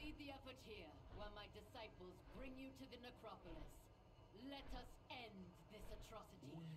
lead the effort here, while my disciples bring you to the necropolis. Let us end this atrocity. Beware.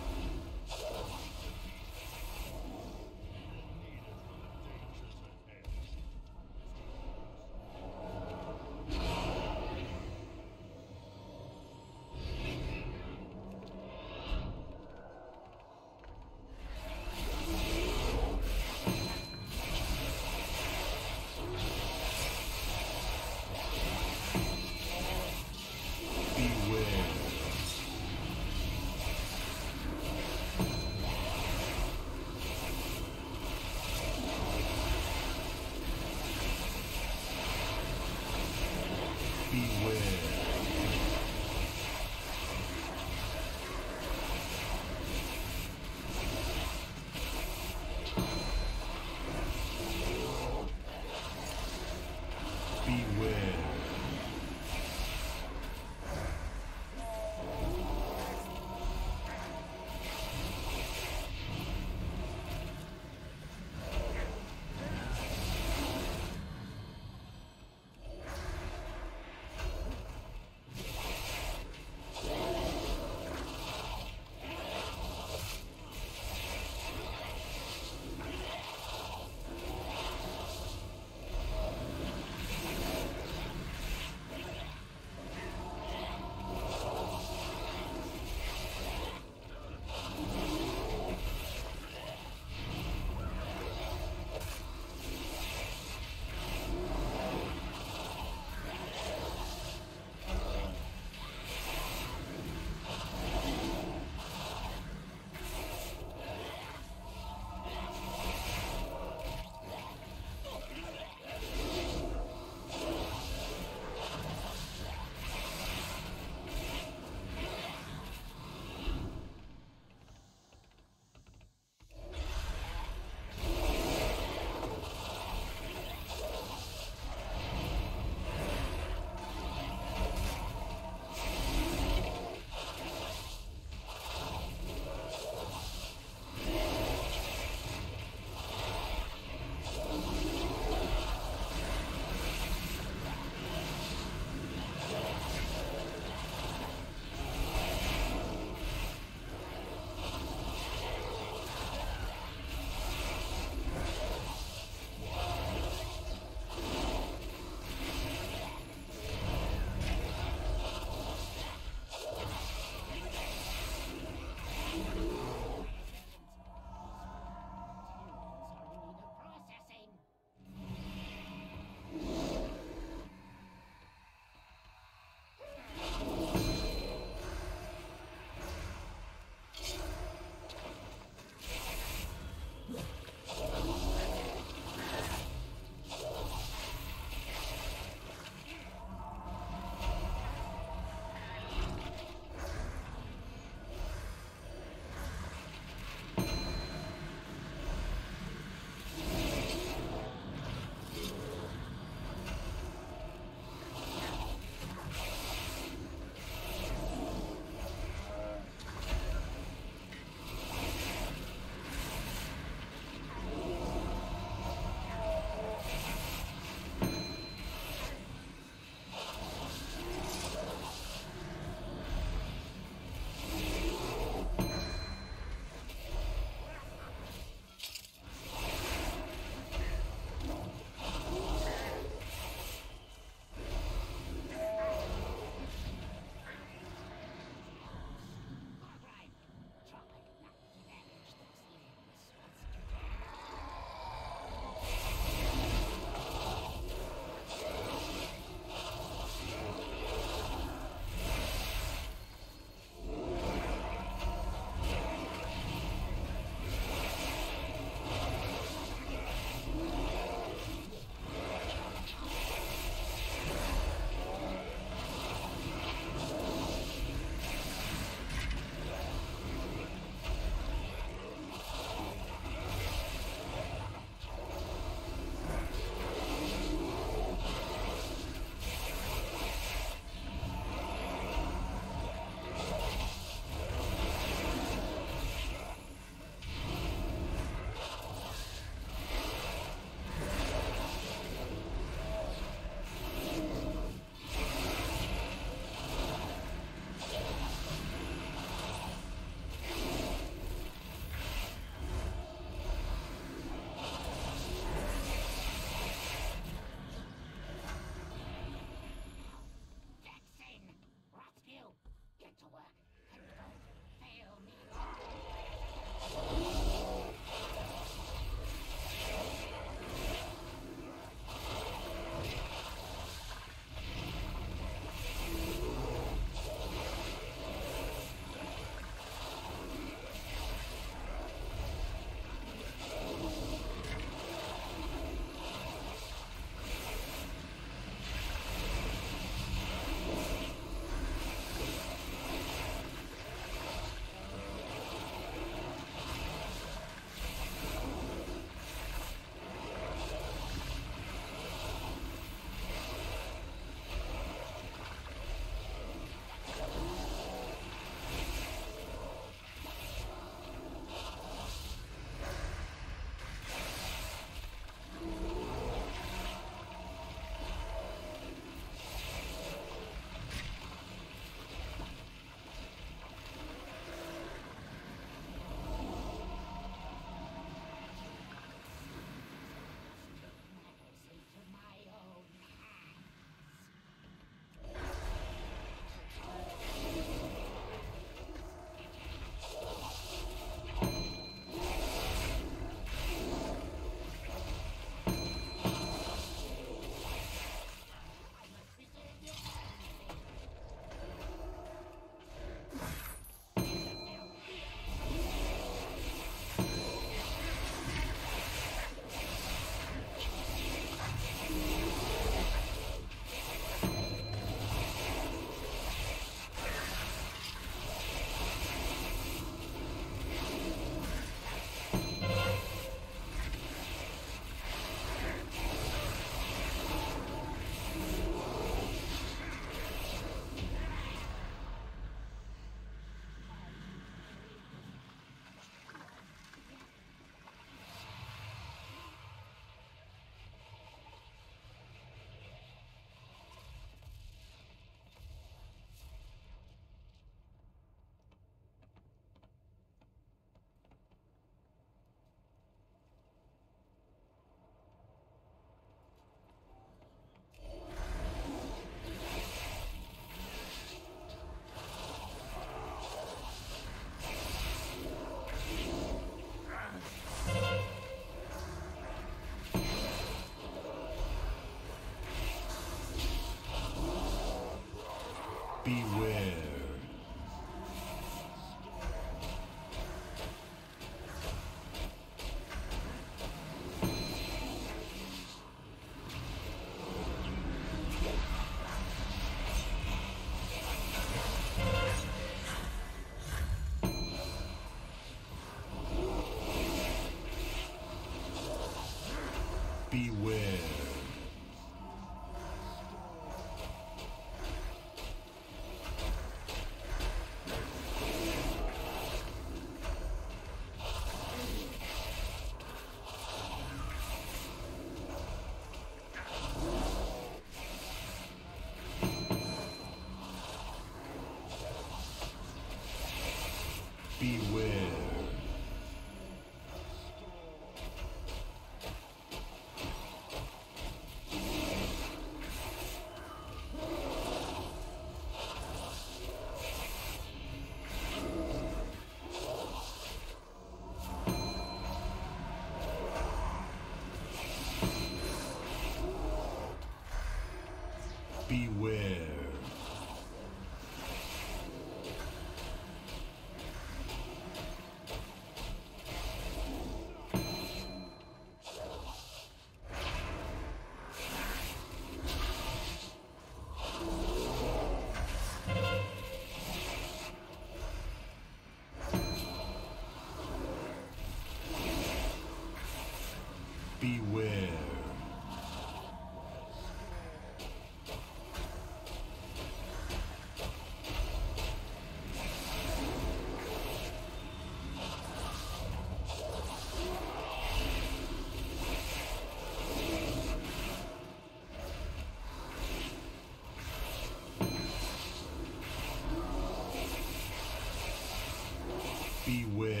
Beware.